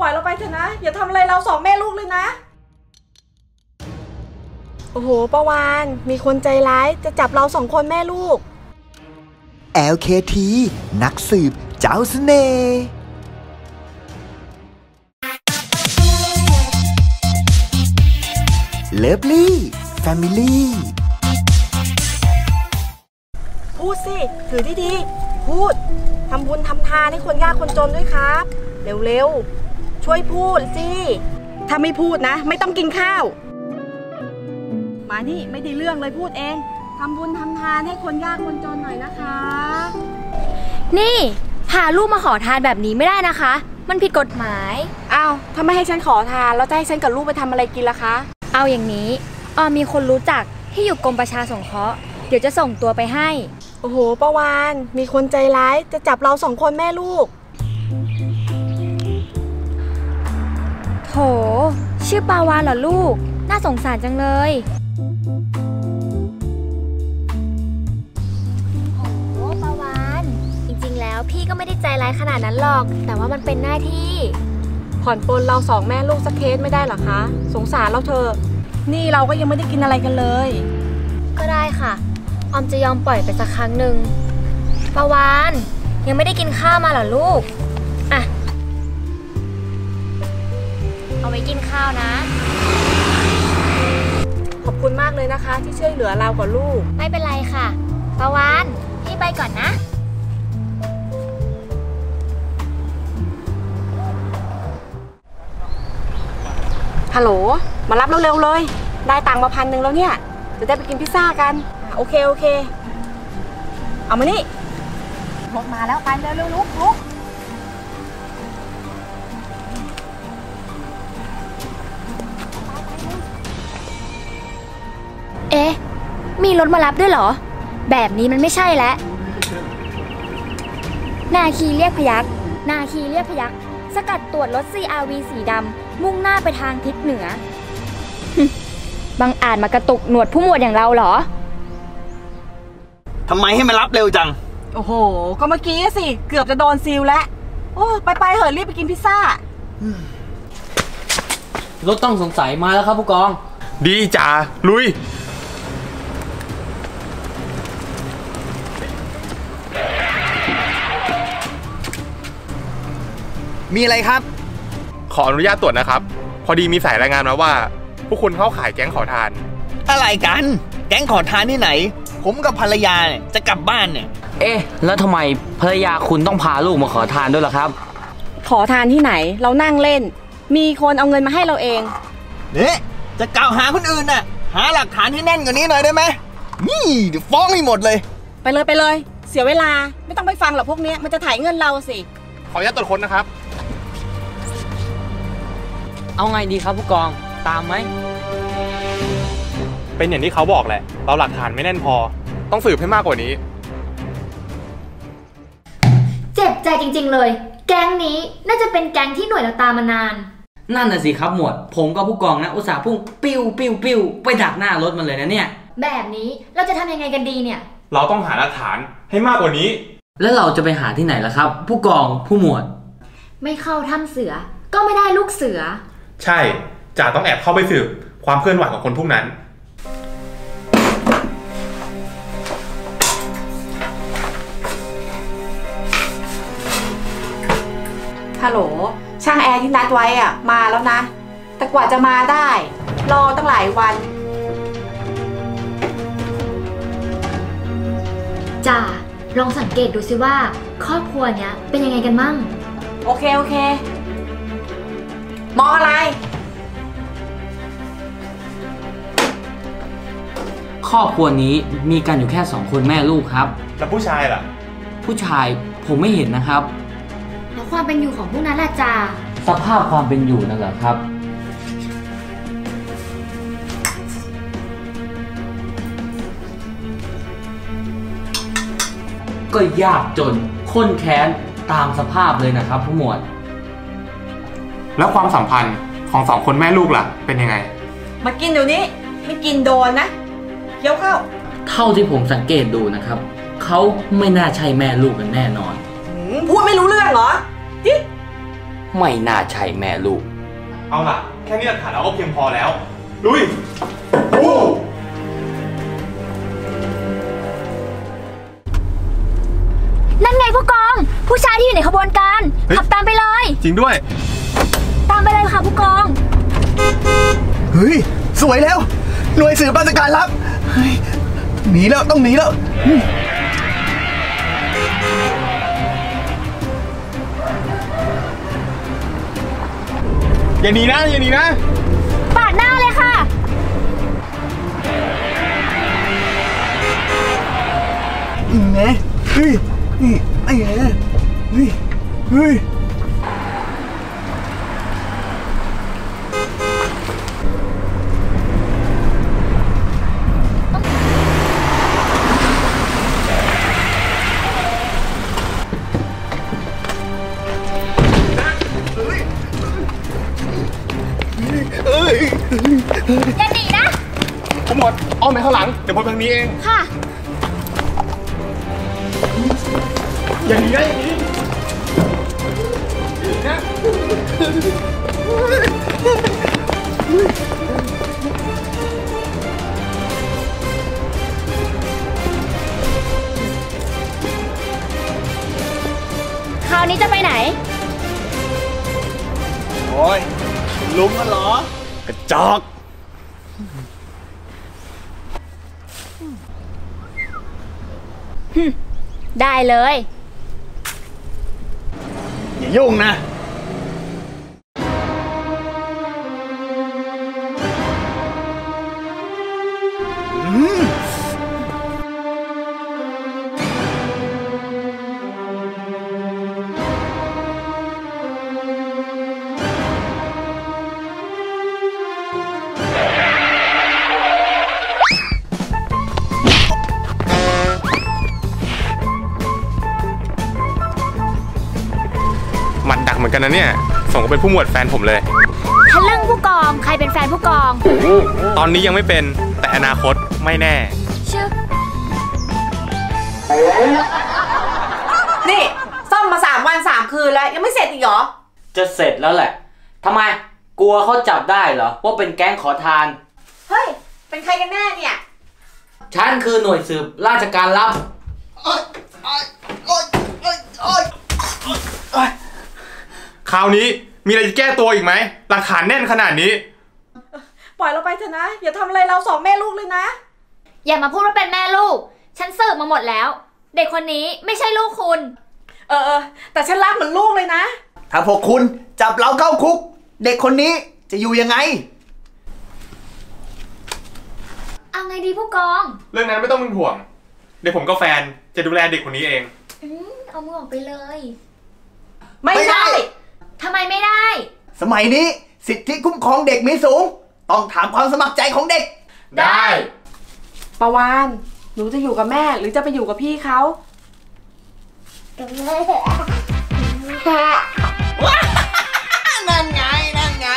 ปล่อยเราไปเถอะนะ อย่าทำอะไรเราสองแม่ลูกเลยนะ โอ้โหประวาน มีคนใจร้ายจะจับเราสองคนแม่ลูก LKT นักสืบเจ้าเสน่ห์เลิฟลี่แฟมิลี่พูดสิถือที่ดีพูดทำบุญทำทานให้คนยากคนจนด้วยครับ เร็วๆ ช่วยพูดสิ ถ้าไม่พูดนะ ไม่ต้องกินข้าว มานี่ไม่ได้เรื่องเลยพูดเองทำบุญทำทานให้คนยากคนจนหน่อยนะคะ นี่พาลูกมาขอทานแบบนี้ไม่ได้นะคะ มันผิดกฎหมาย อ้าวถ้าไม่ให้ฉันขอทาน แล้วจะให้ฉันกับลูกไปทำอะไรกินล่ะคะ เอาอย่างนี้ออมมีคนรู้จักที่อยู่กรมประชาสงเคราะห์เดี๋ยวจะส่งตัวไปให้ โอ้โหประวาน มีคนใจร้ายจะจับเราสองคนแม่ลูก โถชื่อปาวานเหรอลูก น่าสงสารจังเลยโอ้ปาวาน จริงๆ แล้วพี่ก็ไม่ได้ใจร้ายขนาดนั้นหรอก แต่ว่ามันเป็นหน้าที่ ผ่อนปลนเราสองแม่ลูกสักเคสไม่ได้เหรอคะ สงสารเราเถอะนี่เราก็ยังไม่ได้กินอะไรกันเลย ก็ได้ค่ะ ออมจะยอมปล่อยไปสักครั้งหนึ่งปาวาน ยังไม่ได้กินข้าวมาเหรอลูก เอาไว้กินข้าวนะ ขอบคุณมากเลยนะคะ ที่ช่วยเหลือเรากับลูก ไม่เป็นไรค่ะปาวานพี่ไปก่อนนะ ฮัลโหล มารับเร็วๆเลย ได้ตังค์มาพันหนึ่งแล้วเนี่ย จะได้ไปกินพิซซ่ากันอะโอเคโอเค เอามานี่ รถมาแล้วไปเร็วๆลุกลุก เอ๊ะ มีรถมารับด้วยเหรอ แบบนี้มันไม่ใช่แล้ว นาคีเรียกพยัก นาคีเรียกพยัก สกัดตรวจรถ CRV สีดำ มุ่งหน้าไปทางทิศเหนือ บังอาจมากระตุกหนวดผู้หมวดอย่างเราเหรอ ทำไมให้มารับเร็วจัง โอ้โห ก็เมื่อกี้สิ เกือบจะโดนซีลแล้ว โอ้ไปไปๆเหอะรีบไปกินพิซซ่า รถต้องสงสัยมาแล้วครับผู้กอง ดีจ่าลุย มีอะไรครับ ขออนุญาตตรวจนะครับ พอดีมีสายรายงานมาว่า พวกคุณเข้าขายแก๊งขอทาน อะไรกัน แก๊งขอทานที่ไหน ผมกับภรรยาเนี่ยจะกลับบ้านเนี่ย เอ๊ะ แล้วทำไมภรรยาคุณต้องพาลูกมาขอทานด้วยล่ะครับ ขอทานที่ไหน เรานั่งเล่น มีคนเอาเงินมาให้เราเอง เนี่ยจะกล่าวหาคนอื่นน่ะ หาหลักฐานที่แน่นกว่านี้หน่อยได้ไหมนี่เดี๋ยวฟ้องให้หมดเลย ไปเลยไปเลย เสียเวลาไม่ต้องไปฟังหรอกพวกเนี้ยมันจะถ่ายเงินเราสิ ขออนุญาตตรวจค้นนะครับ เอาไงดีครับผู้กองตามไหม เป็นอย่างที่เขาบอกแหละ เราหลักฐานไม่แน่นพอ ต้องสืบให้มากกว่านี้ เจ็บใจจริง ๆ เลย แก๊งนี้น่าจะเป็นแก๊งที่หน่วยเราตามมานาน นั่นน่ะสิครับหมวด ผมกับผู้กองนะ อุตส่าห์พุ่งปิ้วปิ้วปิ้วไปดักหน้ารถมันเลยนะเนี่ย แบบนี้เราจะทำยังไงกันดีเนี่ย เราต้องหาหลักฐานให้มากกว่านี้ แล้วเราจะไปหาที่ไหนล่ะครับ ผู้กองผู้หมวด ไม่เข้าถ้ำเสือ ก็ไม่ได้ลูกเสือ ใช่จ่าต้องแอบเข้าไปสืบความเคลื่อนไหวของคนพวกนั้น ฮัลโหล ช่างแอร์ที่นัดไว้อะ มาแล้วนะ แต่กว่าจะมาได้ รอตั้งหลายวัน จ่าลองสังเกตดูสิว่า ครอบครัวเนี้ยเป็นยังไงกันมั่ง โอเค โอเค มองอะไร ครอบครัวนี้มีกันอยู่แค่สองคนแม่ลูกครับ แล้วผู้ชายล่ะ ผู้ชายผมไม่เห็นนะครับ แล้วความเป็นอยู่ของพวกนั้นล่ะจ่าสภาพความเป็นอยู่นั่นแหละครับ ก็ยากจนข้นแค้นตามสภาพเลยนะครับผู้หมวด แล้วความสัมพันธ์ของสองคนแม่ลูกล่ะ เป็นยังไง มากินเดี๋ยวนี้ ไม่กินโดนนะเคี้ยวเข้าเท่าที่ผมสังเกตดูนะครับ เขาไม่น่าใช่แม่ลูกกันแน่นอน หืมพูดไม่รู้เรื่องเหรอจิ๊ไม่น่าใช่แม่ลูก เอาล่ะ แค่นี้หลักฐานเราก็เพียงพอแล้ว ลุยโอ้นั่นไงผู้กอง ผู้ชายที่อยู่ในขบวนการ ขับตามไปเลย จริงด้วย ตามไปเลยค่ะผู้กอง เฮ้ย สวยแล้ว หน่วยสืบราชการรับเฮ้ยหนีแล้วต้องหนีแล้ว อย่าหนีนะ อย่าหนีนะ ปาดหน้าเลยค่ะ อีแม่เฮ้ยนี่ไอ้แม่เฮ้ย เฮ้ย อย่าหนีนะผมหมดอ้อมไปข้างหลัง เดี๋ยวผมไปทางนี้เอง ค่ะ อย่าหนีนะอย่าหนีนะคราวนี้จะไปไหน โอ้ยลุงมันเหรอ กระจอก ได้เลย อย่ายุ่งนะ นกันนะเนี่ย ส่งก็เป็นผู้หมวดแฟนผมเลย ทะลึ่งผู้กองใครเป็นแฟนผู้กอง ตอนนี้ยังไม่เป็น แต่อนาคตไม่แน่ชื่อนี่ซ่อมมาสามวันสามคืนแล้วยังไม่เสร็จอีกเหรอ จะเสร็จแล้วแหละทำไม กลัวเขาจับได้เหรอ ว่าเป็นแก๊งขอทาน เฮ้ย เป็นใครกันแน่เนี่ย ฉันคือหน่วยสืบราชการลับ ค ราวนี้มีอะไรจะแก้ตัวอีกไหมหลักฐานแน่นขนาดนี้ ปล่อยเราไปเถอะนะ อย่าทำอะไรเราสองแม่ลูกเลยนะ อย่ามาพูดว่าเป็นแม่ลูก ฉันสืบมาหมดแล้ว เด็กคนนี้ไม่ใช่ลูกคุณ เออเออแต่ฉันรักเหมือนลูกเลยนะ ถ้าพวกคุณจับเราเข้าคุก เด็กคนนี้จะอยู่ยังไง เอาไงดีผู้กอง เรื่องนั้นไม่ต้องเป็นห่วง เดี๋ยวผมกับแฟนจะดูแลเด็กคนนี้เอง อืมเอามือออกไปเลย ไม่ไม่ได้ สมัยนี้สิทธิคุ้มครองเด็กมีสูง ต้องถามความสมัครใจของเด็ก ได้ ประวานหนูจะอยู่กับแม่หรือจะไปอยู่กับพี่เขา นั่นไง นั่นไง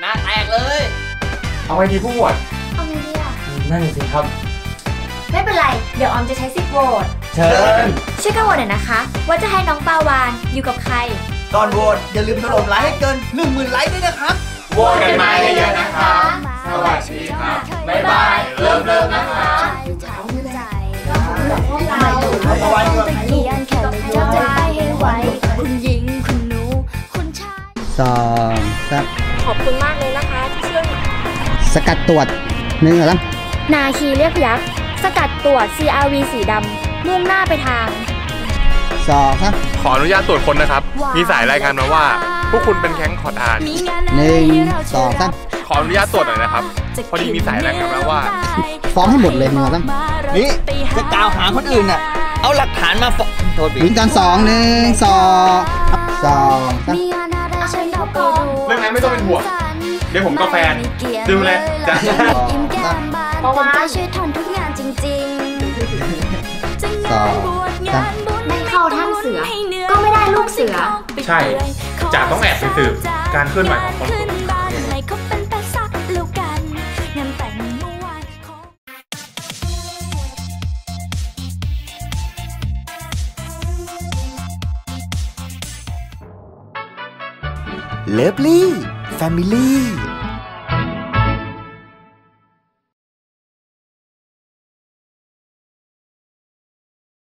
หน้าแตกเลย เอาไงดีผู้หมวดเอาไงดีอะนั่นสิครับ ไม่เป็นไร เดี๋ยวออมจะใช้สิทธิ์โหวตเชิญ ช่วยกันโหวตหน่อยนะคะ ว่าจะให้น้องปาวานอยู่กับใคร ตอนโหวตอย่าลืมถล่มไลค์ให้เกิน 1 0,000 ไลค์ด้วยนะครับ โหวตกันมาเยอะๆนะครับสวัสดีครับบ๊ายบาย เริ่มเริ่มนะคะเอาไว้ก่อนเขียนแค่เลยจะได้ให้ไวคุณหญิงคุณหนู คุณชายสองสามขอบคุณมากเลยนะคะที่ช่วยสกัดตรวจหนึ่งเหรอนาคีเรียกยักษ์สกัดตรวจ CRV สีดำมุ่งหน้าไปทางสองสาม ขออนุญาตตรวจคนนะครับ มีสายรายงานมาว่า พวกคุณเป็นแก๊งขอทาน หนึ่งสองสามขออนุญาตตรวจหน่อยนะครับ พอดีมีสายรายงานมาว่าฟ้องให้หมดเลยหนึ่งสองสามนี่จะกล่าวหาคนอื่นน่ะ เอาหลักฐานมาฟ้องโทษบิวิ่งกันสองหนึ่งสองสองสามมีงานอะไรฉันก็ไปดูเรื่องนั้นไม่ต้องเป็นห่วงเดี๋ยวผมกับแฟนดูแลจัดยิ้มแก้มบานประวานจะช่วยทำทุกงานจริงๆจะงานบวชงานบุญไม่เข้าถ้ำเสือ ก็ไม่ได้ลูกเสือ ใช่ จ่าต้องแอบไปสืบการเคลื่อนไหวของคนขึ้นบ้านให้เขาเป็นแปดสักลูกกันงานแต่งเมื่อวานของพเลิฟลี่แฟมิลี่